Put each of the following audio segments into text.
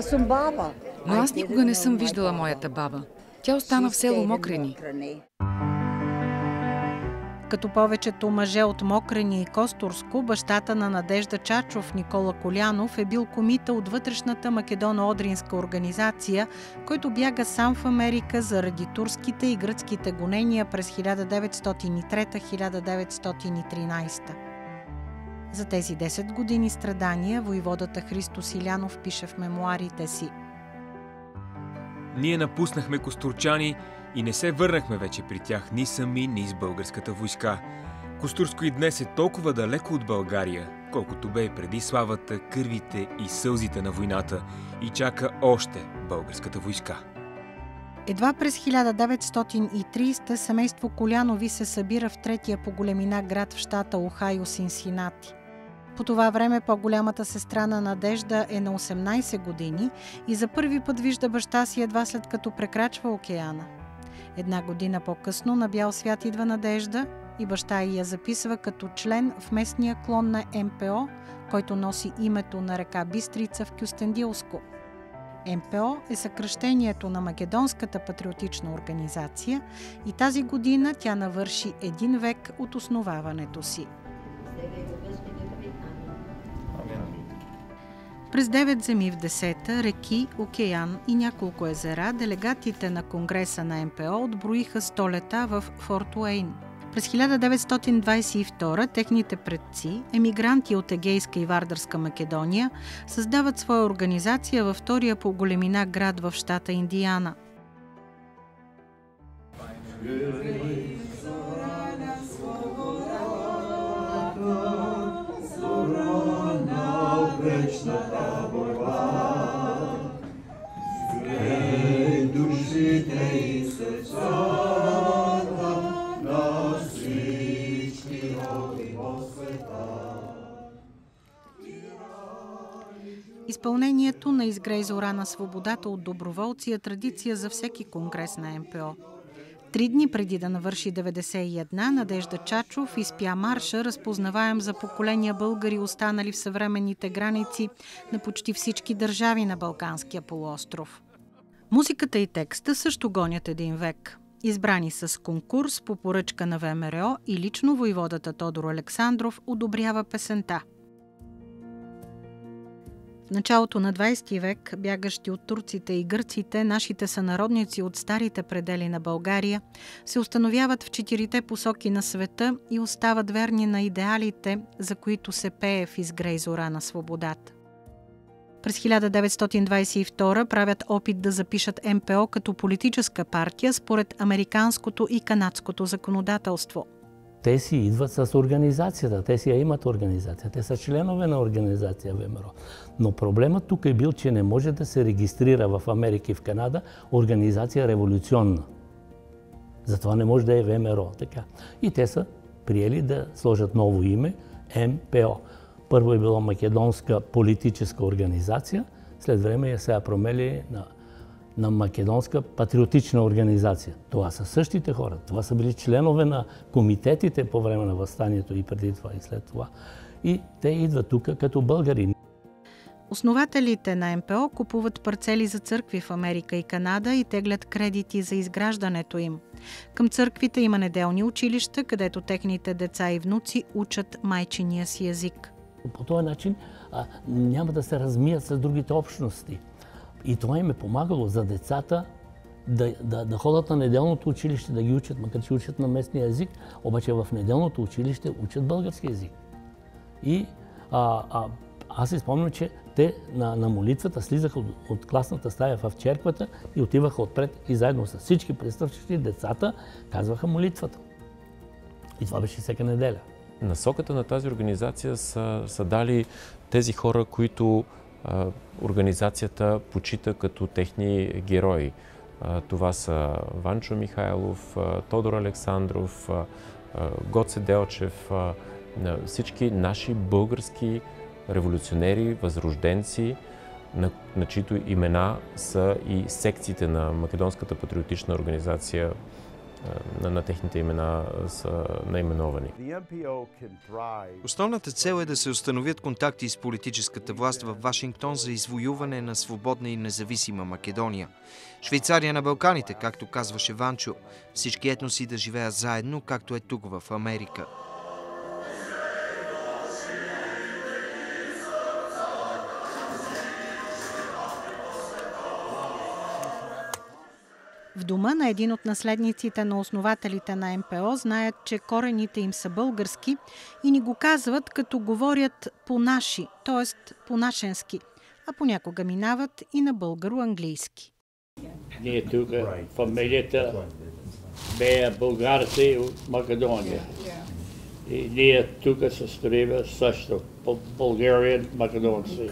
Аз съм баба. Но аз никога не съм виждала моята баба. Тя остана в село Мокрени. Като повечето мъже от Мокрени и Костурско, бащата на Надежда Чачов Никола Колянов е бил комита от вътрешната македоно-одринска организация, който бяга сам в Америка заради турските и гръцките гонения през 1903-1913. За тези 10 години страдания войводата Христо Силянов пише в мемуарите си. Ние напуснахме Костурчани и не се върнахме вече при тях ни сами, ни с българската войска. Костурско и днес е толкова далеко от България, колкото бе и преди славата, кървите и сълзите на войната и чака още българската войска. Едва през 1930 семейство Колянови се събира в третия по големина град в щата Охайо Синсинати. По това време по-голямата сестра на Надежда е на 18 години и за първи път вижда баща си едва след като прекрачва океана. Една година по-късно на бял свят идва Надежда и баща й я записва като член в местния клон на МПО, който носи името на река Бистрица в Кюстендилско. МПО е съкръщението на Македонската патриотична организация и тази година тя навърши един век от основаването си. През 9 земи в 10 реки, океан и няколко езера, делегатите на Конгреса на МПО отброиха столета в Форт Уейн. През 1922 техните предци, емигранти от Егейска и Вардърска Македония, създават своя организация във втория по големина град в щата Индиана. Вечната борба. Сгрей душите и сърцата на всички роди по света. Изпълнението на изгрей зора на свободата от доброволци е традиция за всеки конгрес на МПО. Три дни преди да навърши 91, Надежда Чачов изпя марша, разпознаваем за поколения българи, останали в съвременните граници на почти всички държави на Балканския полуостров. Музиката и текста също гонят един век. Избрани с конкурс по поръчка на ВМРО и лично войводата Тодор Александров одобрява песента – началото на 20 век, бягащи от турците и гърците, нашите сънародници от старите предели на България се установяват в четирите посоки на света и остават верни на идеалите, за които се пее в изгрей зора на свободата. През 1922 правят опит да запишат МПО като политическа партия според американското и канадското законодателство – те си идват с организацията, те си я имат организация, те са членове на организация ВМРО. Но проблемът тук е бил, че не може да се регистрира в Америка и в Канада организация революционна. Затова не може да е ВМРО. Така. И те са приели да сложат ново име МПО. Първо е било Македонска политическа организация, след време я сега промели на на Македонска патриотична организация. Това са същите хора. Това са били членове на комитетите по време на възстанието и преди това и след това. И те идват тук като българи. Основателите на МПО купуват парцели за църкви в Америка и Канада и теглят кредити за изграждането им. Към църквите има неделни училища, където техните деца и внуци учат майчиния си език. По този начин а, няма да се размият с другите общности. И това им е помагало за децата да, да, да ходят на неделното училище, да ги учат, макар че учат на местния език, обаче в неделното училище учат български език. И а, а, аз си спомням, че те на, на молитвата слизаха от, от класната стая в черквата и отиваха отпред и заедно с всички представящи децата казваха молитвата. И това беше всяка неделя. Насоката на тази организация са, са дали тези хора, които организацията почита като техни герои. Това са Ванчо Михайлов, Тодор Александров, Гоце Делчев, всички наши български революционери, възрожденци, на, на чието имена са и секциите на Македонската патриотична организация на, на техните имена са наименовани. Основната цел е да се установят контакти с политическата власт в Вашингтон за извоюване на свободна и независима Македония. Швейцария на Балканите, както казваше Ванчо, всички етноси да живеят заедно, както е тук в Америка. В дома на един от наследниците на основателите на МПО знаят, че корените им са български и ни го казват, като говорят по-наши, т.е. по-нашенски, а понякога минават и на българо-английски. Ние тук, фамилията бе българци от Македония. И ние тук се строиме също, българин македонци.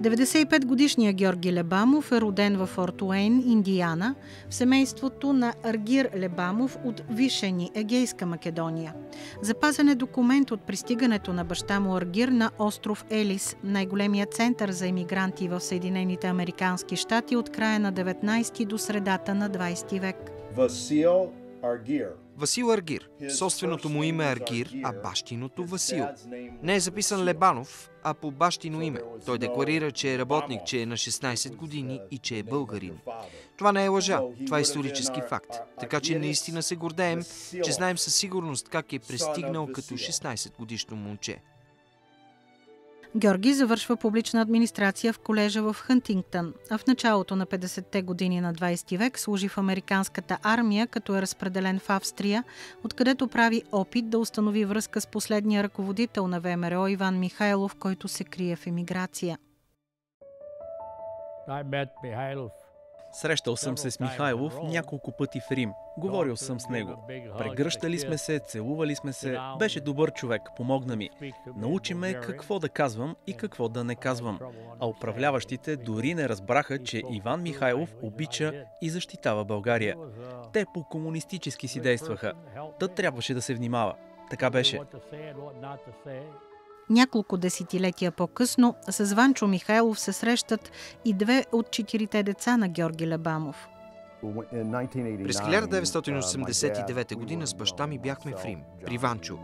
95-годишният Георги Лебамов е роден в Форт Уейн, Индиана, в семейството на Аргир Лебамов от Вишени, Егейска Македония. Запазен е документ от пристигането на баща му Аргир на остров Елис, най-големия център за иммигранти в Съединените Американски щати от края на 19 до средата на 20 век. Васил Аргир Васил Аргир. Собственото му име е Аргир, а бащиното Васил. Не е записан Лебанов, а по бащино име. Той декларира, че е работник, че е на 16 години и че е българин. Това не е лъжа, това е исторически факт. Така че наистина се гордеем, че знаем със сигурност как е пристигнал като 16 годишно момче. Георги завършва публична администрация в колежа в Хантингтън, а в началото на 50-те години на 20 век служи в американската армия, като е разпределен в Австрия, откъдето прави опит да установи връзка с последния ръководител на ВМРО Иван Михайлов, който се крие в емиграция. Срещал съм се с Михайлов няколко пъти в Рим. Говорил съм с него. Прегръщали сме се, целували сме се. Беше добър човек, помогна ми. Научи ме какво да казвам и какво да не казвам. А управляващите дори не разбраха, че Иван Михайлов обича и защитава България. Те по-комунистически си действаха. Та трябваше да се внимава. Така беше. Няколко десетилетия по-късно с Ванчо Михайлов се срещат и две от четирите деца на Георги Лебамов. През 1989 година с баща ми бяхме в Рим, при Ванчо.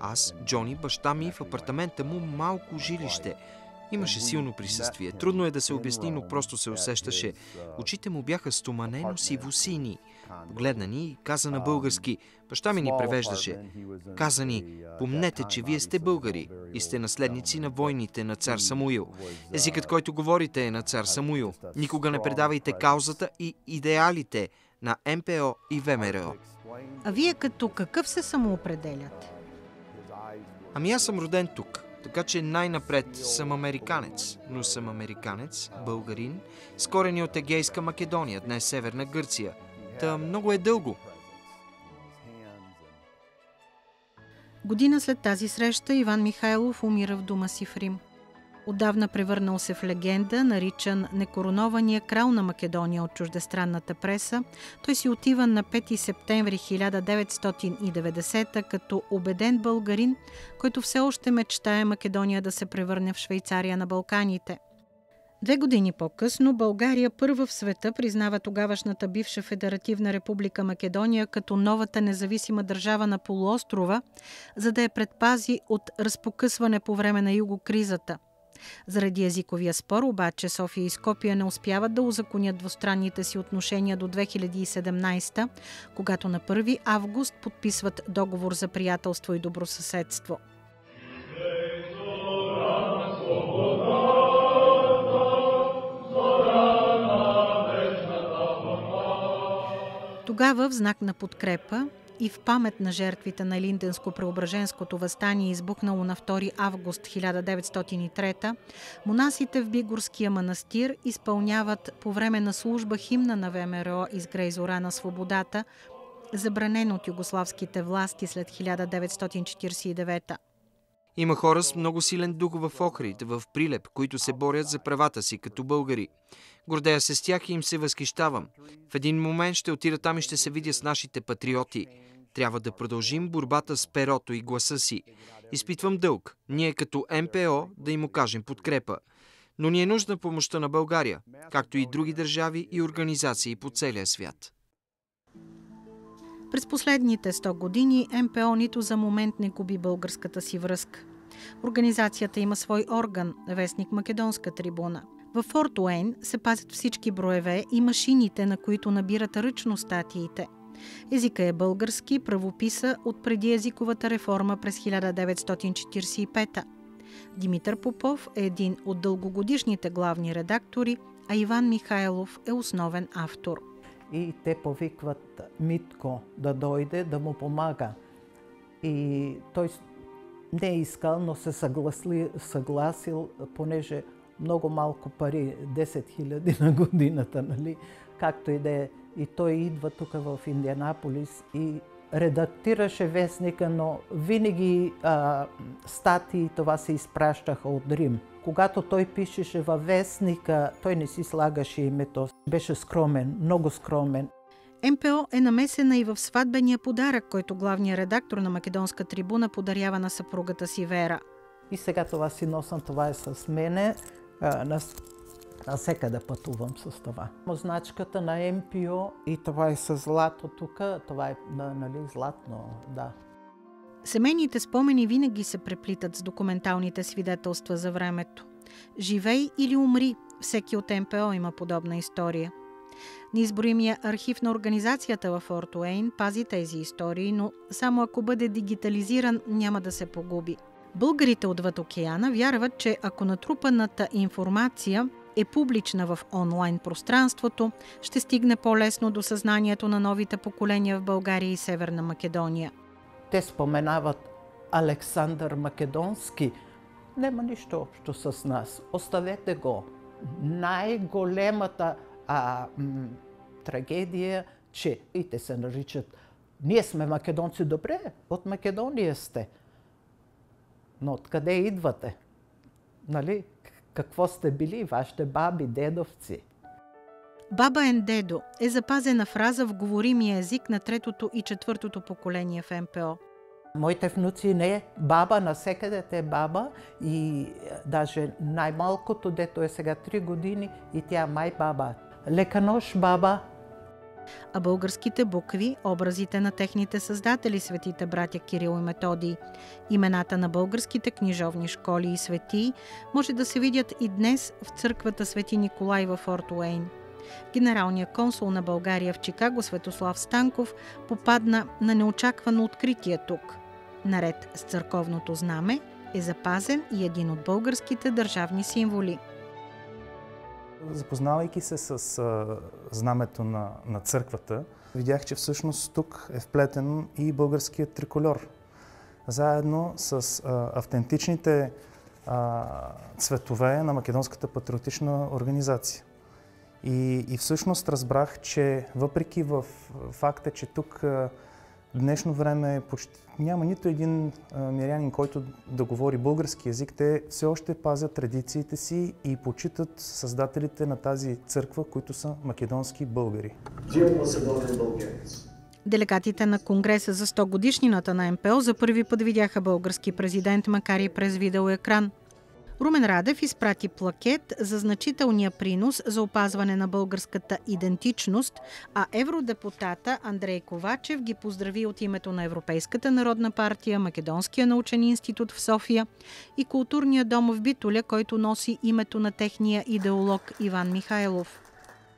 Аз, Джони, баща ми в апартамента му малко жилище – Имаше силно присъствие. Трудно е да се обясни, но просто се усещаше. Очите му бяха стоманено сиво-сини. Погледна ни и каза на български. Баща ми ни превеждаше. Каза ни, помнете, че вие сте българи и сте наследници на войните на цар Самуил. Езикът, който говорите е на цар Самуил. Никога не предавайте каузата и идеалите на МПО и ВМРО. А вие като какъв се самоопределяте? Ами аз съм роден тук. Така че най-напред съм американец, но съм американец, българин, с корени от Егейска Македония, днес Северна Гърция. Та много е дълго. Година след тази среща Иван Михайлов умира в дома си в Рим отдавна превърнал се в легенда, наричан некоронования крал на Македония от чуждестранната преса, той си отива на 5 септември 1990 като убеден българин, който все още мечтае Македония да се превърне в Швейцария на Балканите. Две години по-късно България първа в света признава тогавашната бивша Федеративна република Македония като новата независима държава на полуострова, за да я предпази от разпокъсване по време на югокризата – заради езиковия спор обаче София и Скопия не успяват да узаконят двустранните си отношения до 2017, когато на 1 август подписват договор за приятелство и добросъседство. Тогава в знак на подкрепа и в памет на жертвите на Линденско-преображенското възстание, избухнало на 2 август 1903, монасите в Бигорския манастир изпълняват по време на служба химна на ВМРО «Изгрей зора на свободата», забранен от югославските власти след 1949 има хора с много силен дух в Охрид, в Прилеп, които се борят за правата си като българи. Гордея се с тях и им се възхищавам. В един момент ще отида там и ще се видя с нашите патриоти. Трябва да продължим борбата с перото и гласа си. Изпитвам дълг. Ние като МПО да им окажем подкрепа. Но ни е нужна помощта на България, както и други държави и организации по целия свят. През последните 100 години МПО нито за момент не губи българската си връзка. Организацията има свой орган, вестник Македонска трибуна. В Форт Уейн се пазят всички броеве и машините, на които набират ръчно статиите. Езика е български, правописа от преди езиковата реформа през 1945 Димитър Попов е един от дългогодишните главни редактори, а Иван Михайлов е основен автор. И те повикват Митко да дойде да му помага. И той не е искал, но се съгласли, съгласил, понеже много малко пари, 10 хиляди на годината, нали? както и да е. И той идва тук в Индианаполис и редактираше вестника, но винаги а, статии това се изпращаха от Рим. Когато той пишеше във вестника, той не си слагаше името. Беше скромен, много скромен. МПО е намесена и в сватбения подарък, който главният редактор на Македонска трибуна подарява на съпругата си Вера. И сега това си носам, това е с мене. На всека да пътувам с това. Значката на МПО и това е с злато тук, това е нали, златно, да. Семейните спомени винаги се преплитат с документалните свидетелства за времето. Живей или умри, всеки от МПО има подобна история. Неизброимия архив на организацията в Форт Уейн пази тези истории, но само ако бъде дигитализиран, няма да се погуби. Българите отвъд океана вярват, че ако натрупаната информация е публична в онлайн пространството, ще стигне по-лесно до съзнанието на новите поколения в България и Северна Македония. Те споменават Александър Македонски. Нема нищо общо с нас. Оставете го. Най-големата а, м- трагедия, че и те се наричат ние сме македонци, добре, от Македония сте. Но откъде идвате? Нали? какво сте били вашите баби, дедовци. Баба ен дедо е запазена фраза в говоримия език на третото и четвъртото поколение в МПО. Моите внуци не е баба, насекъде те баба и е, даже най-малкото, дето е сега 3 години и тя май баба. Лека нощ, баба, а българските букви – образите на техните създатели, светите братя Кирил и Методий. Имената на българските книжовни школи и светии може да се видят и днес в църквата Свети Николай в Форт Уейн. Генералният консул на България в Чикаго Светослав Станков попадна на неочаквано откритие тук. Наред с църковното знаме е запазен и един от българските държавни символи – Запознавайки се с а, знамето на, на църквата, видях, че всъщност тук е вплетен и българският триколор. Заедно с а, автентичните а, цветове на Македонската патриотична организация. И, и всъщност разбрах, че въпреки в факта, че тук днешно време почти няма нито един мирянин, който да говори български язик. Те все още пазят традициите си и почитат създателите на тази църква, които са македонски българи. Делегатите на Конгреса за 100 годишнината на МПО за първи път видяха български президент, макар и през видеоекран. Румен Радев изпрати плакет за значителния принос за опазване на българската идентичност, а евродепутата Андрей Ковачев ги поздрави от името на Европейската народна партия, Македонския научен институт в София и културния дом в Битоля, който носи името на техния идеолог Иван Михайлов.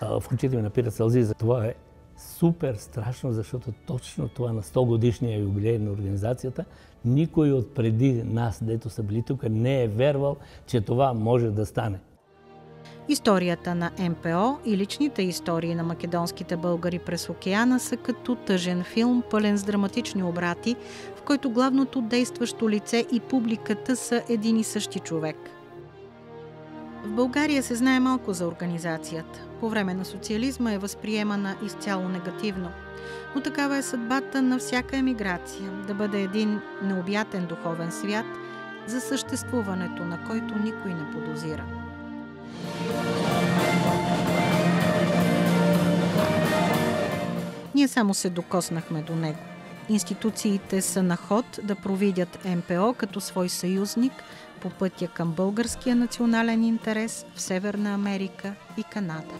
В очите ми напират сълзи за това е супер страшно, защото точно това на 100 годишния юбилей на организацията, никой от преди нас, дето са били тук, не е вервал, че това може да стане. Историята на МПО и личните истории на македонските българи през океана са като тъжен филм, пълен с драматични обрати, в който главното действащо лице и публиката са един и същи човек – в България се знае малко за организацията. По време на социализма е възприемана изцяло негативно. Но такава е съдбата на всяка емиграция да бъде един необятен духовен свят, за съществуването на който никой не подозира. Ние само се докоснахме до него. Институциите са на ход да провидят МПО като свой съюзник – по пътя към българския национален интерес в Северна Америка и Канада.